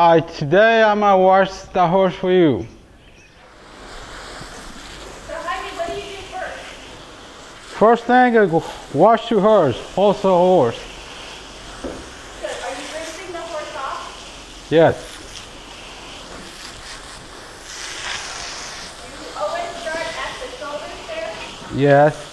Hi, today I'm gonna wash the horse for you. So Jaimie, what do you do first? First thing, I go wash your horse, also horse. Good. Are you rinsing the horse off? Yes, You always start at the shoulders there? yes.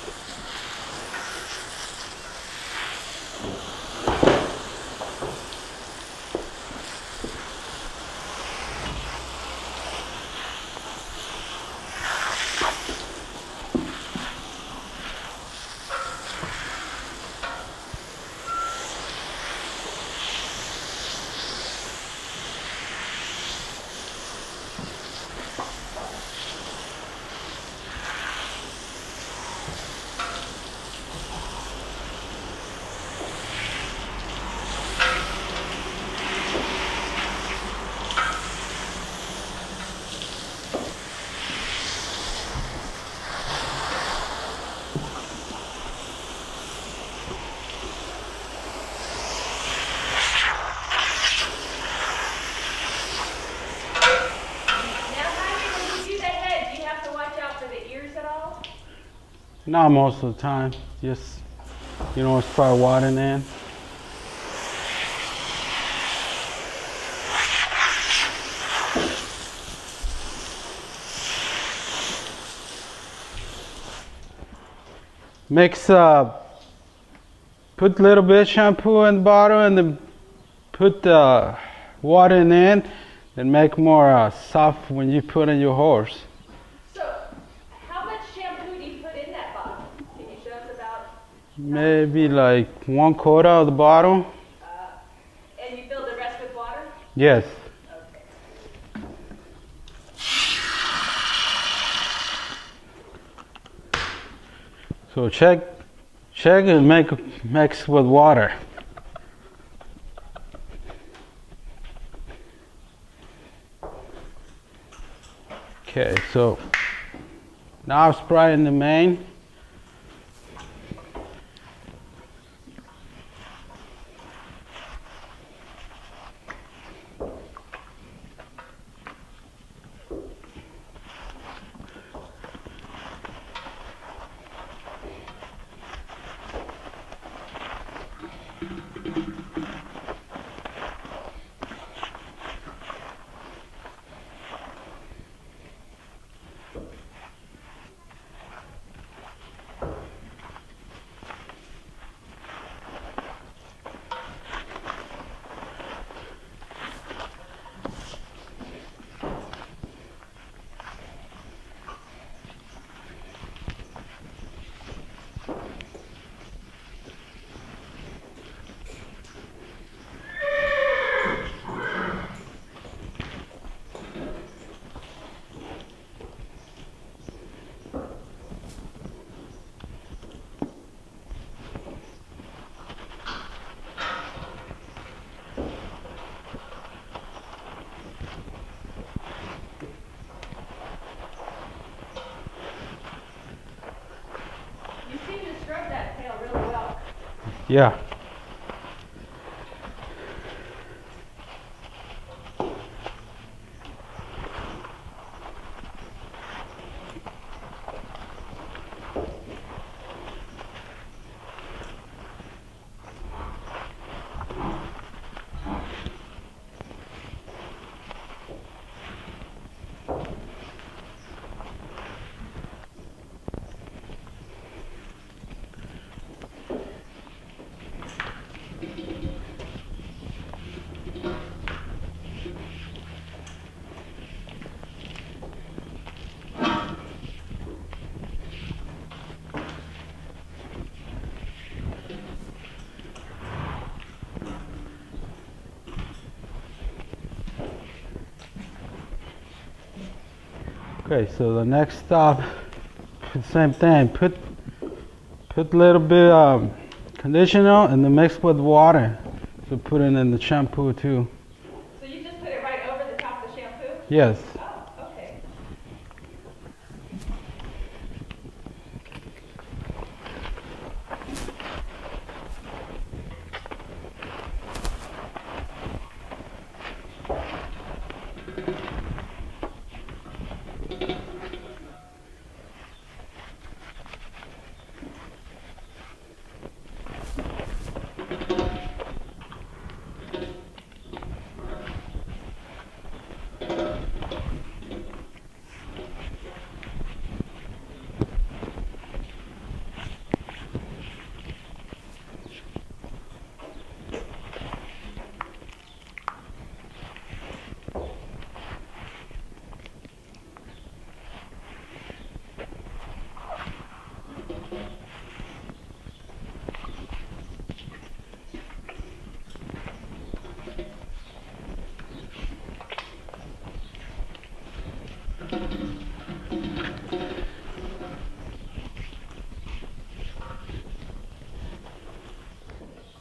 Now, Jaimie, when you do the head, do you have to watch out for the ears at all? Not most of the time. Just, you know, start watering in. Mix, uh, put a little bit shampoo in the bottle and then put the water in, and make more uh, soft when you put in your horse. So, how much shampoo do you put in that bottle? Can you show us about, Maybe like one quarter of the bottle. uh, and you fill the rest with water? Yes. Okay. So check, check and make mix with water. Okay, so now spray in the mane. Yeah. Okay, so the next stop, same thing. Put put a little bit um, conditioner and then mix with water. So put it in the shampoo too. So you just put it right over the top of the shampoo? Yes.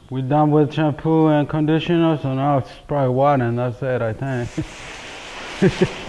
We're done with shampoo and conditioner, so now it's probably water and that's it, I think.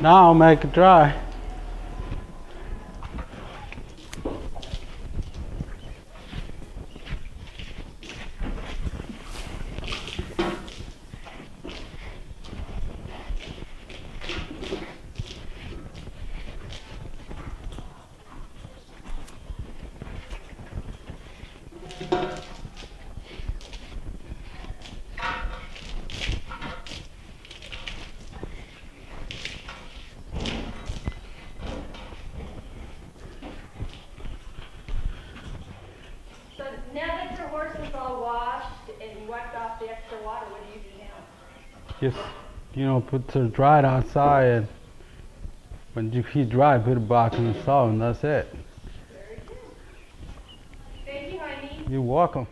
Now I'll make it dry. So now that your horse is all washed and wiped off the extra water, what do you do now? Just, you know, put it dried outside and when you heat dry, put it back in the stove and that's it. Very good. Thank you, honey. You're welcome.